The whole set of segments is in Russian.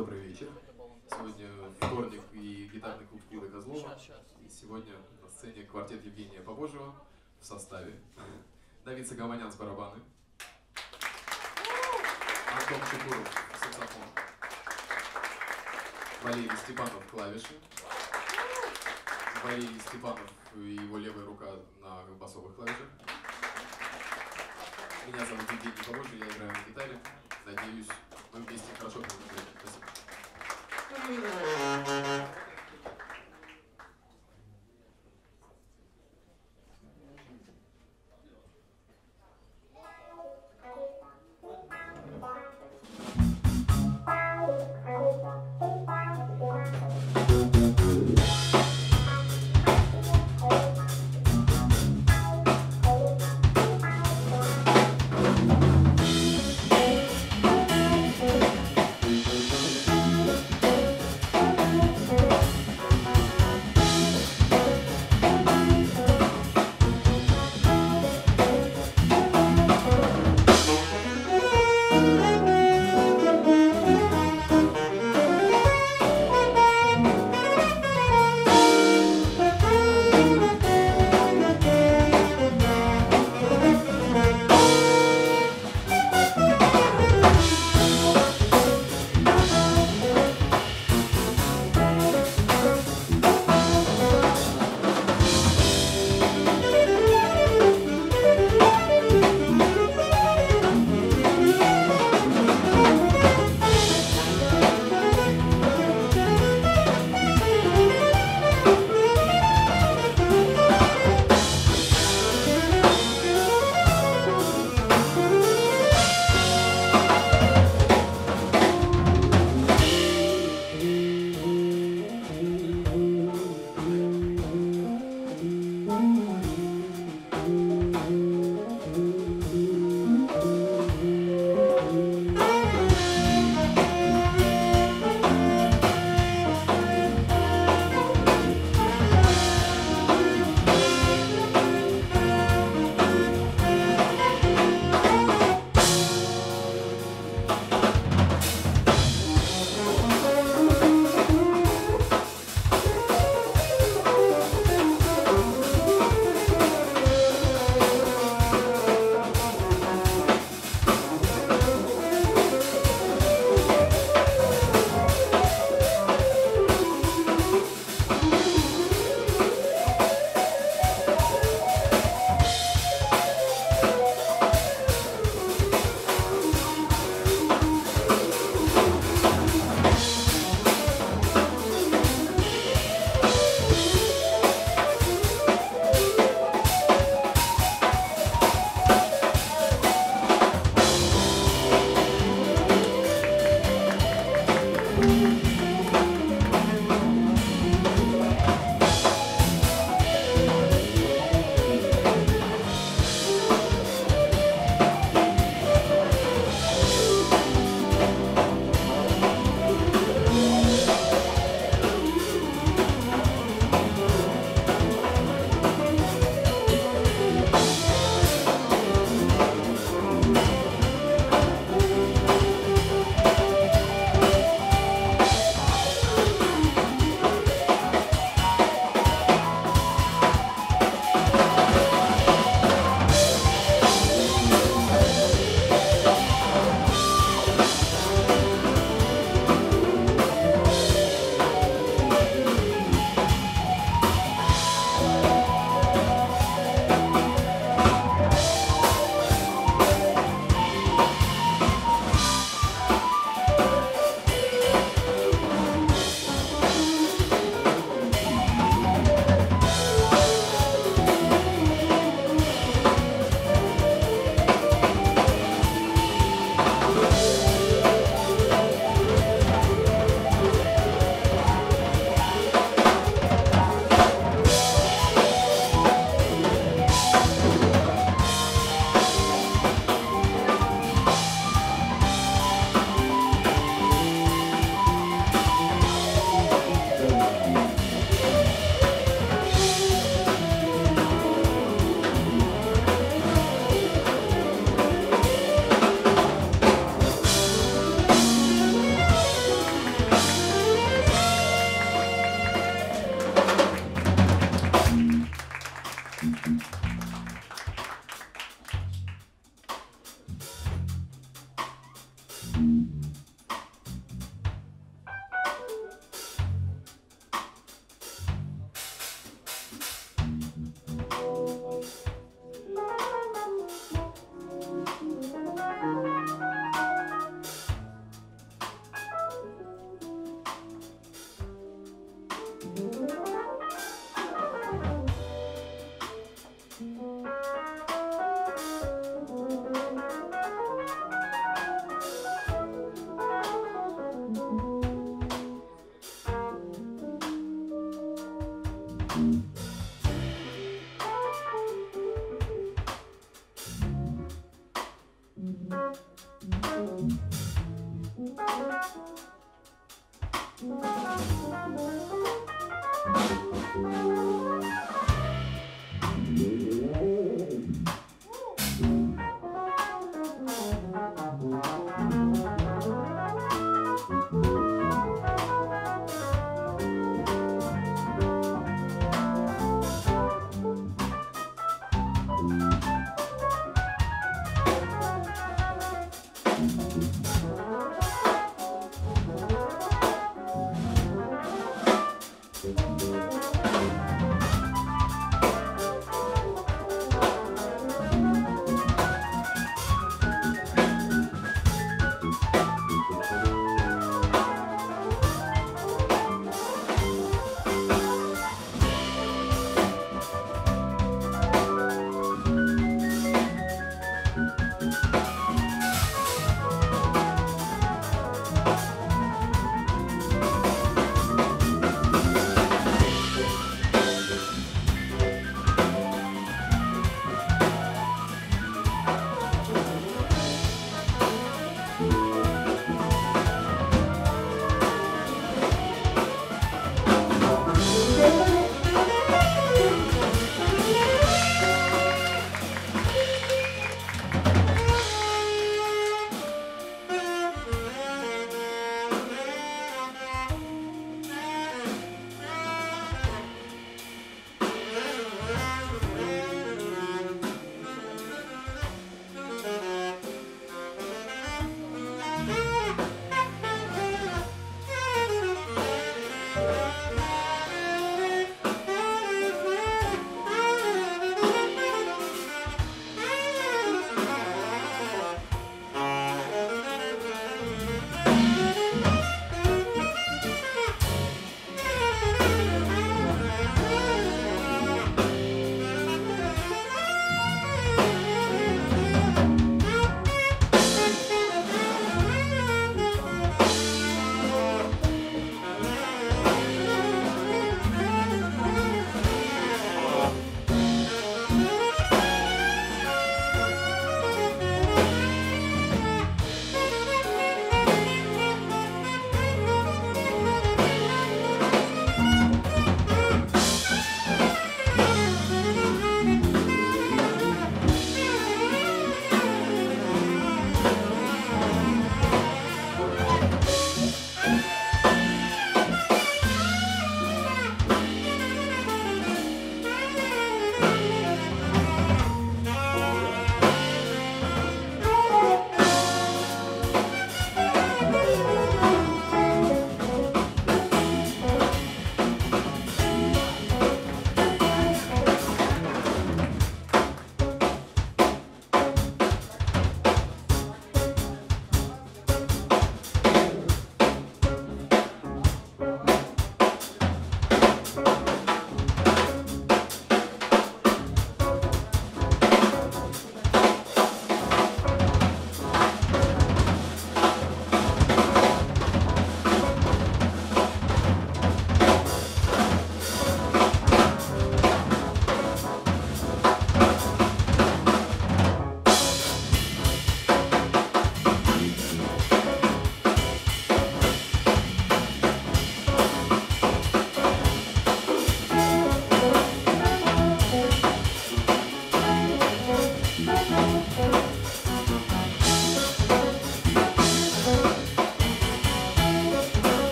Добрый вечер. Сегодня вторник и гитарный клуб Кирилла Козлова. И сегодня на сцене квартет Евгения Побожьего в составе. Давид Сагаманян с барабаны. Антон Чекуров саксофон. Валерий Степанов клавиши. Валерий Степанов и его левая рука на басовых клавишах. Меня зовут Евгений Побожий, я играю на гитаре. Надеюсь, мы вместе хорошо проведем. Спасибо. Следующая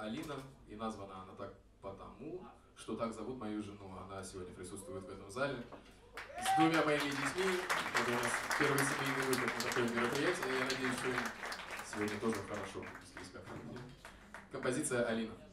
«Алина», и названа она так потому, что так зовут мою жену. Она сегодня присутствует в этом зале с двумя моими детьми. Это у нас первый семейный выход на такое мероприятие. Я надеюсь, что сегодня тоже хорошо. Композиция «Алина».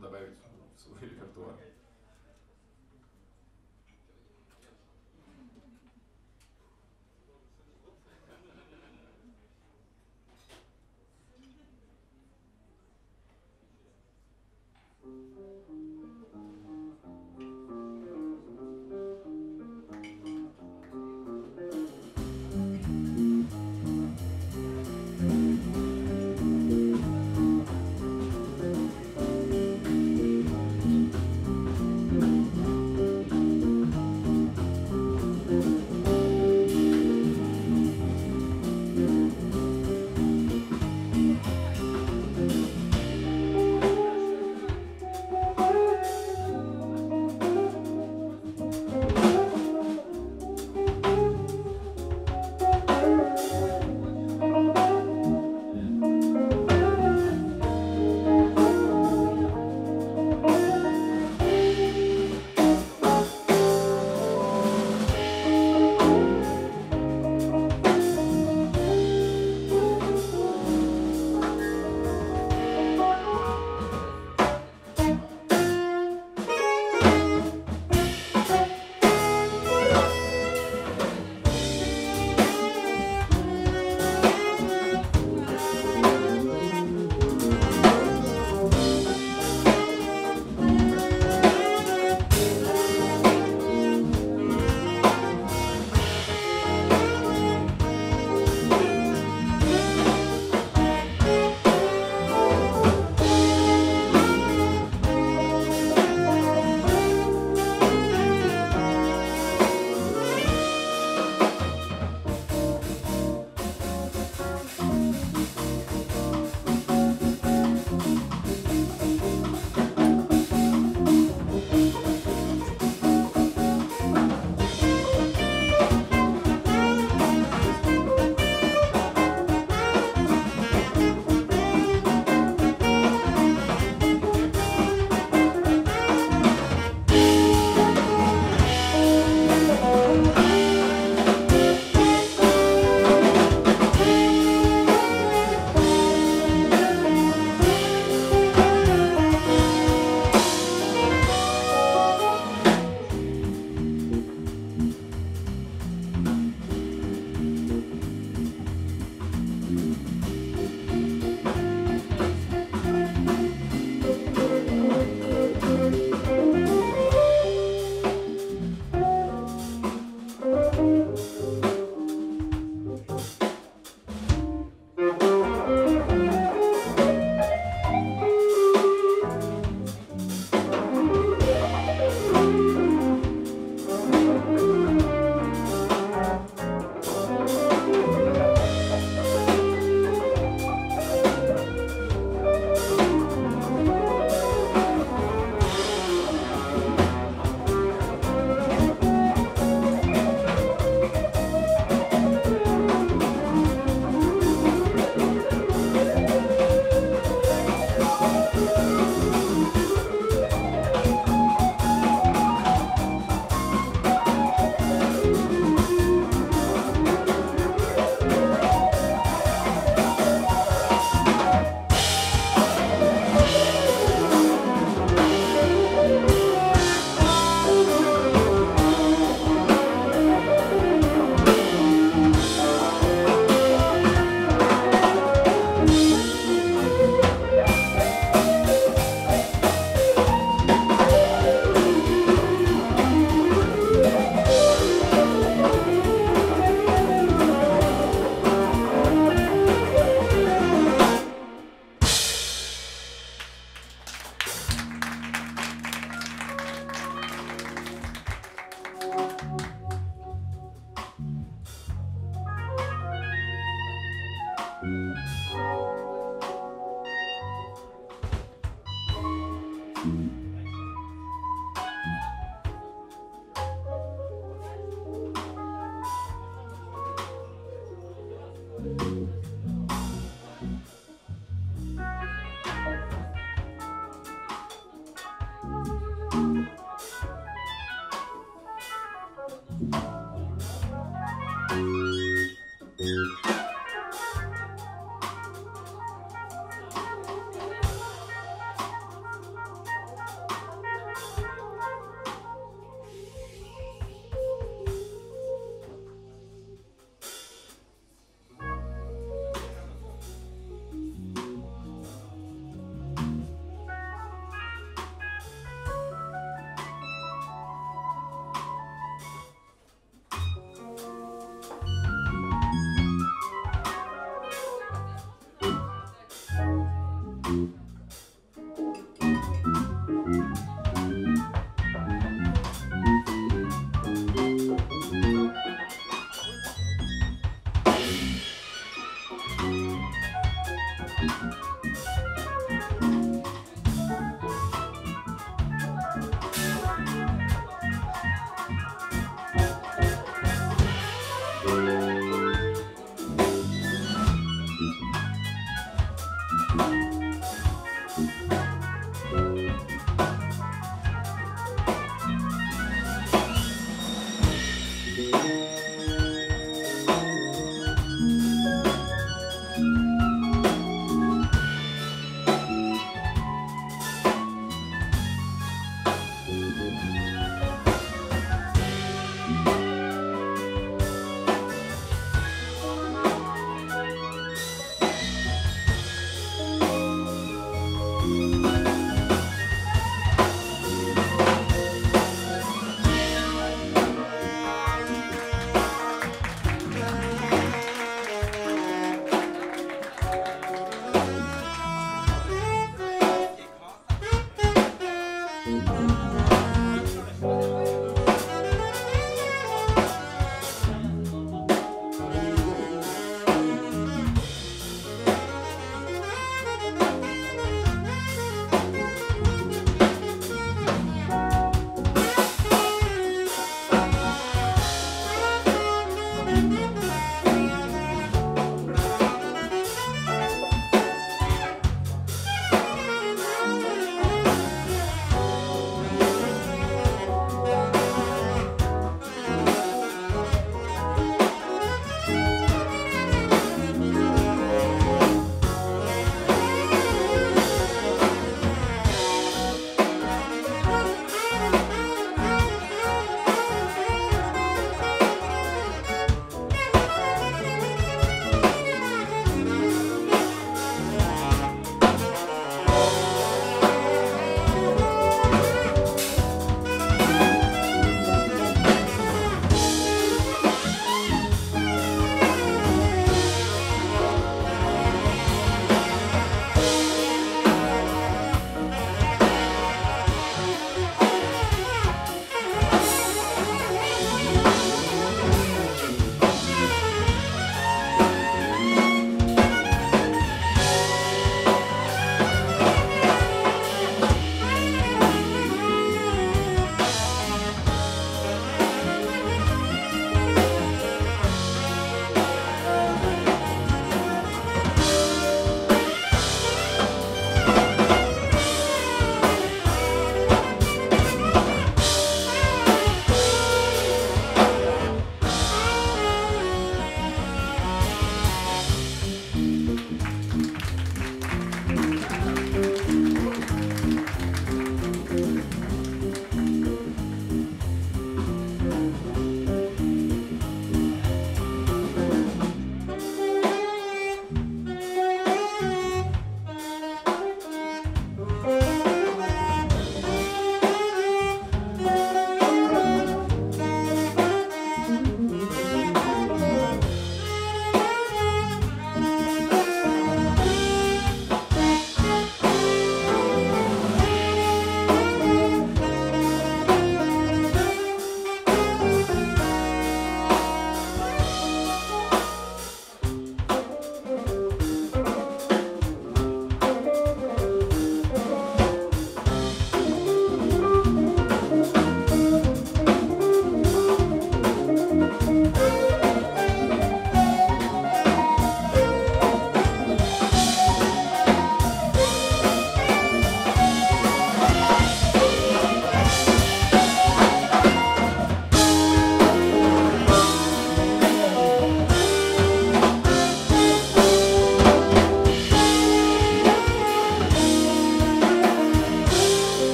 Добавить в свой репертуар.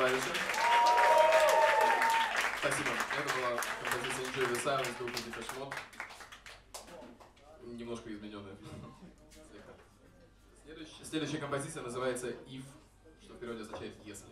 Клавиши. Спасибо. Это была композиция Enjoy the Silence группы Depeche Mode. Немножко измененная. Следующая, следующая композиция называется If, что в переводе означает если.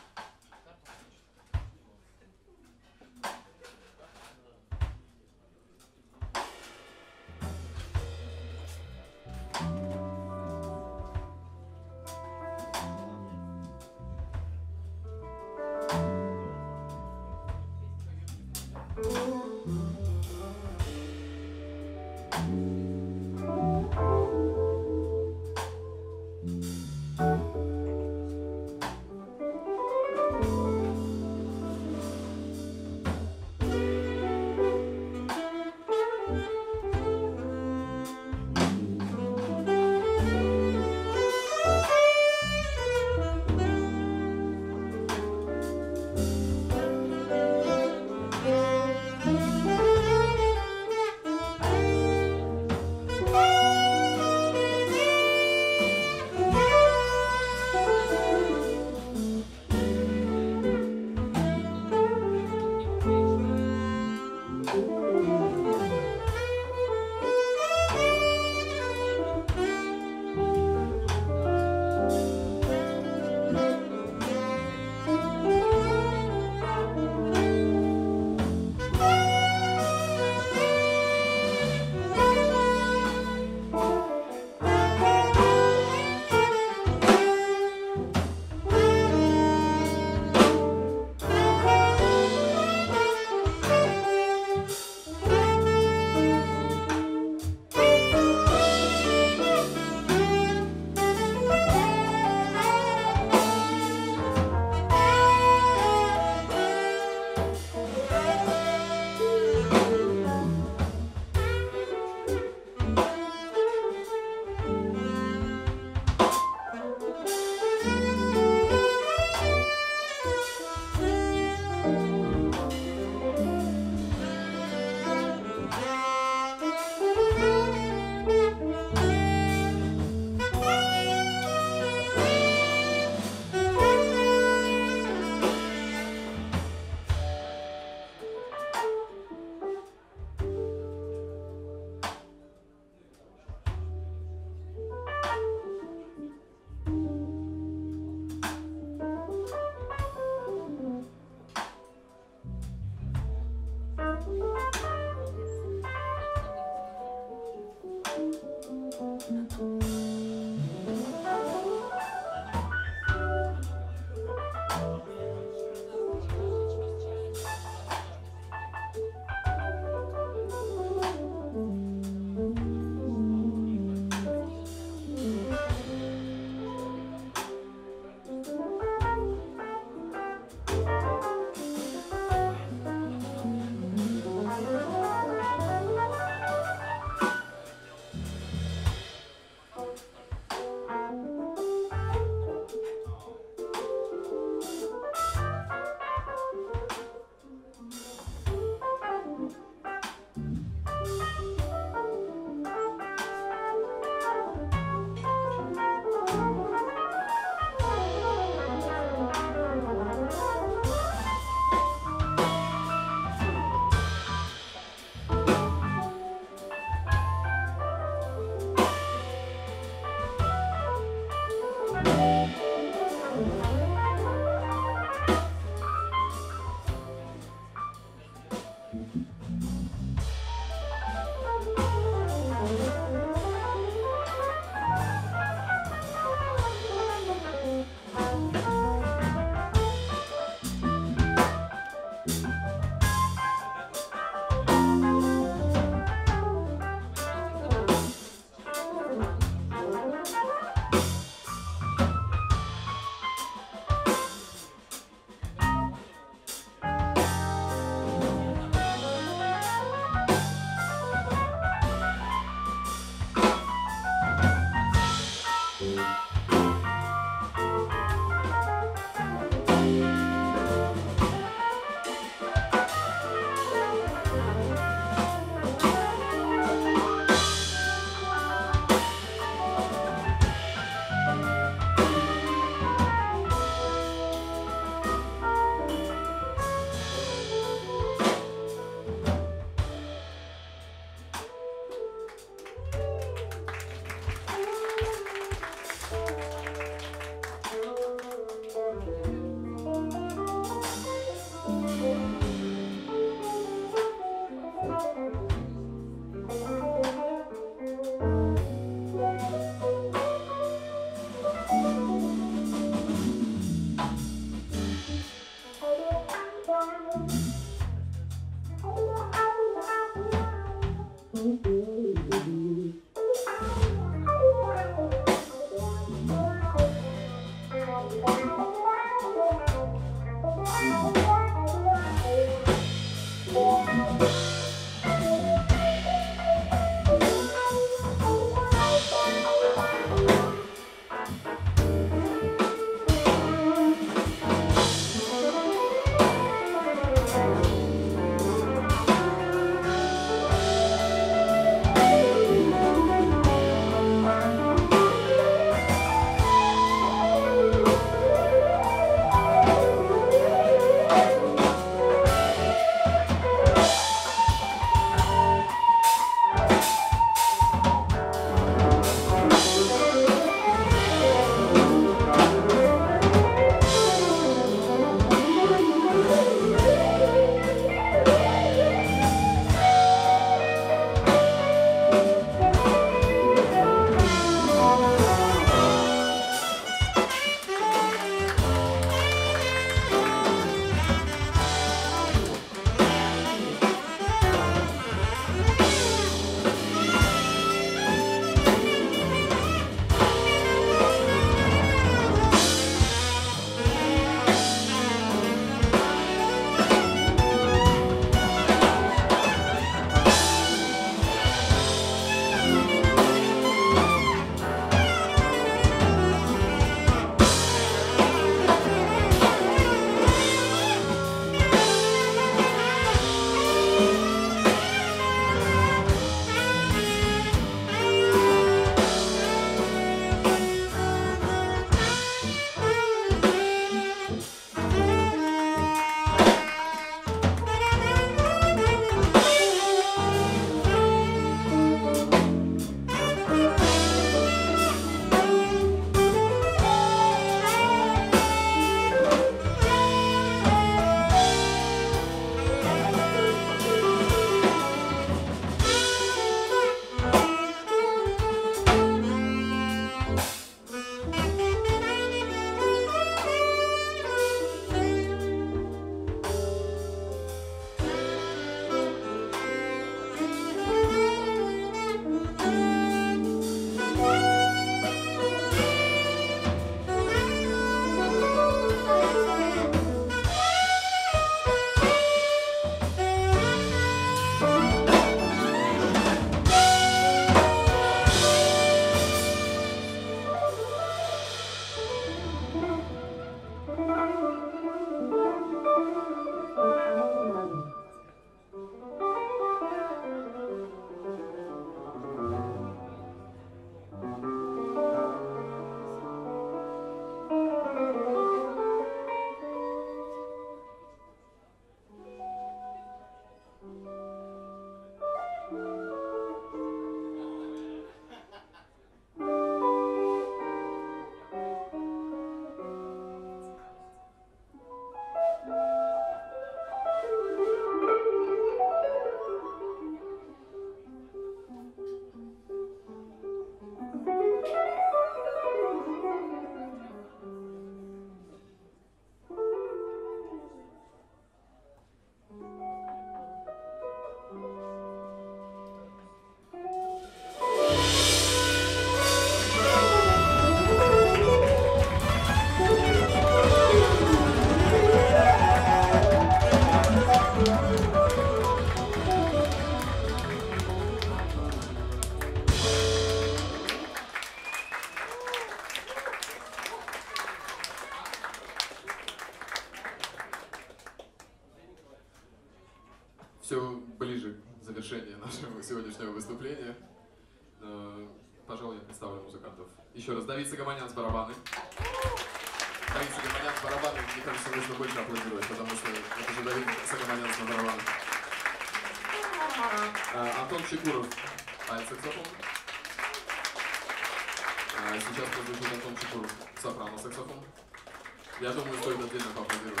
Я думаю, стоит отдельно поаплодировать.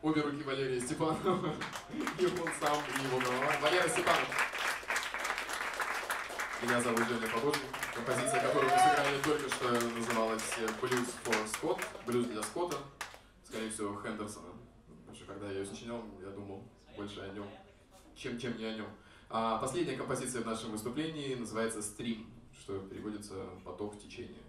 Обе руки Валерия Степанова, и он сам, и его голова. Валерий Степанов. Меня зовут Женя Побожник. Композиция, которую мы сыграли только что, называлась «Blues for Scott», «Блюз для Скотта», скорее всего, Хендерсона. Потому когда я ее сочинял, я думал больше о нем, чем, чем не о нем. А последняя композиция в нашем выступлении называется «Стрим», что переводится «поток течения».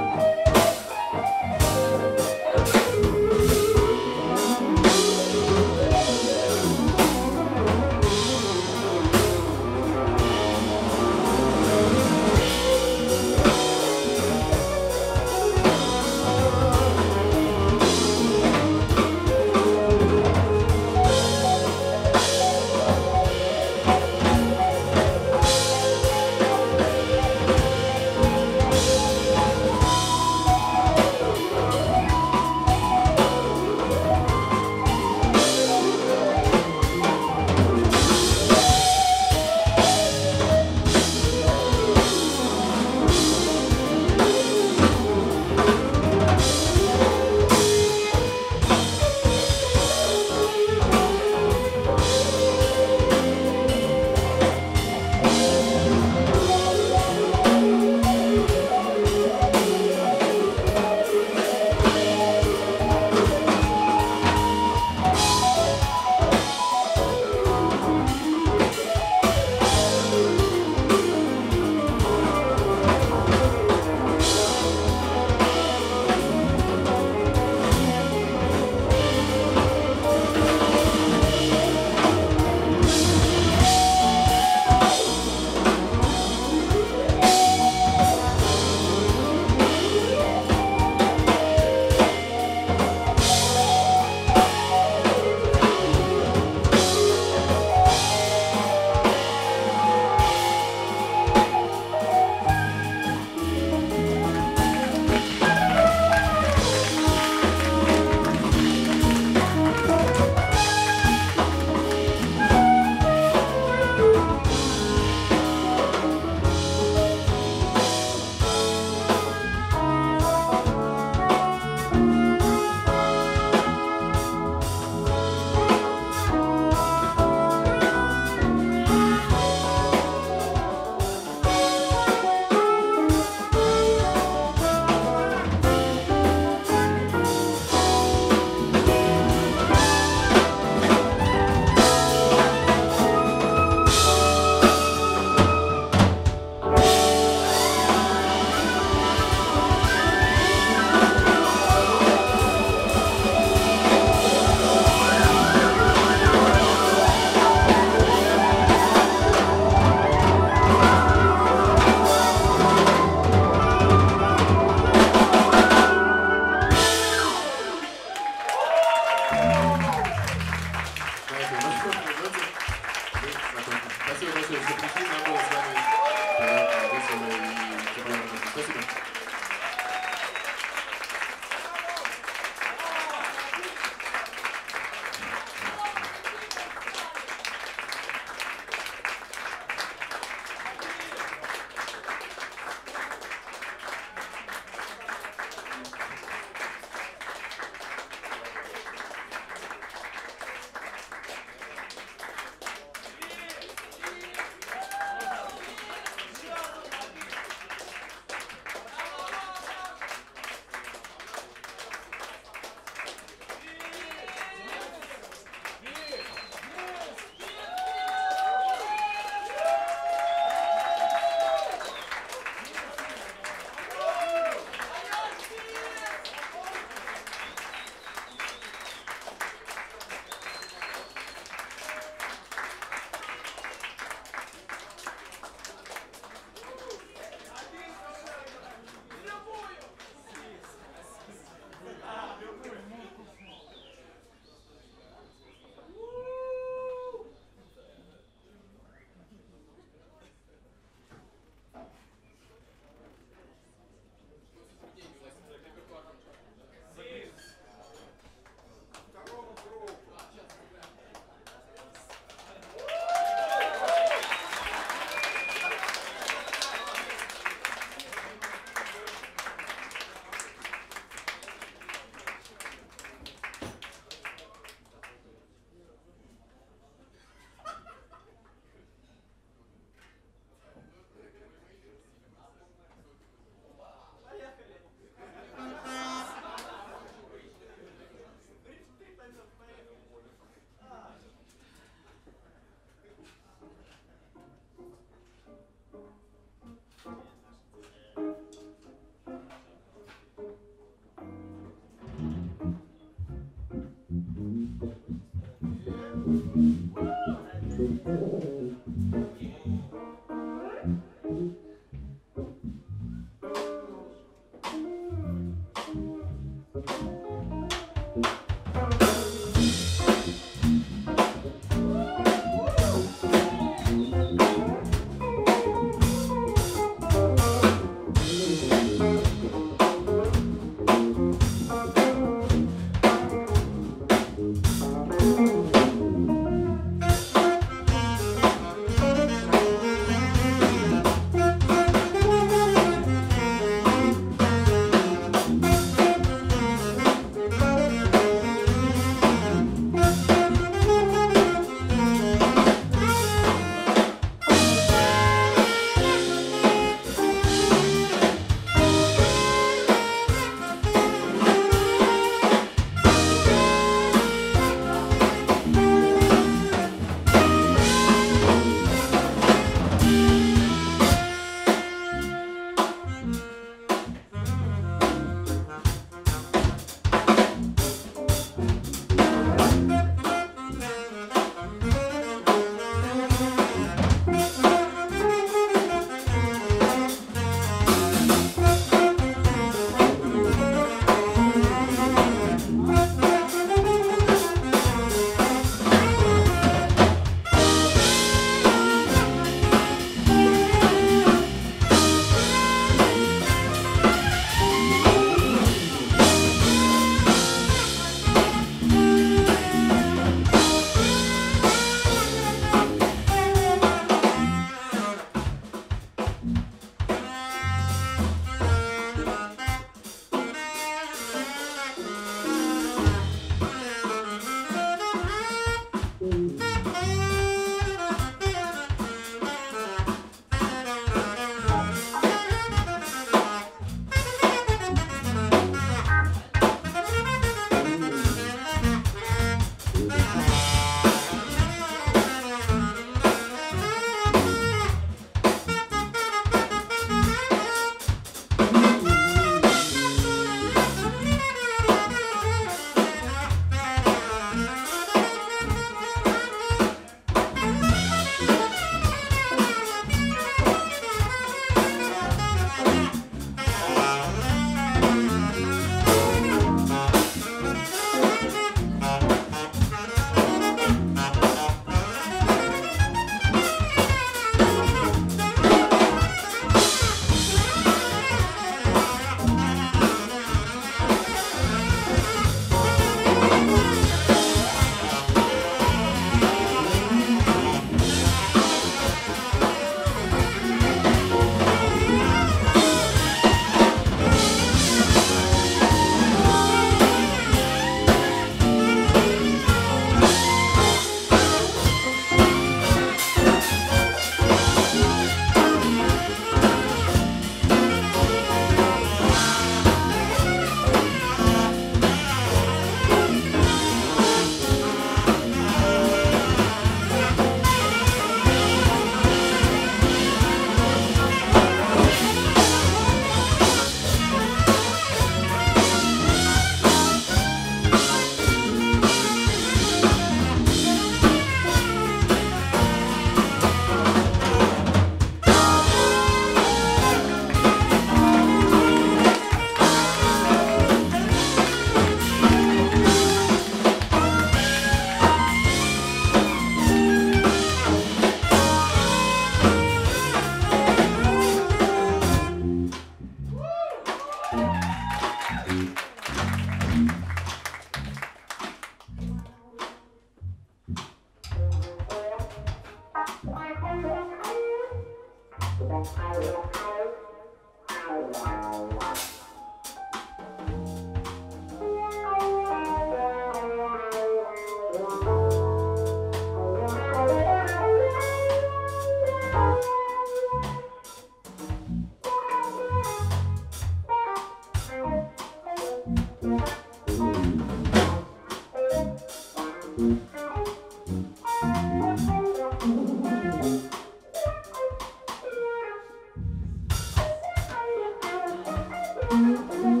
Música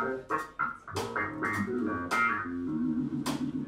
Thank you.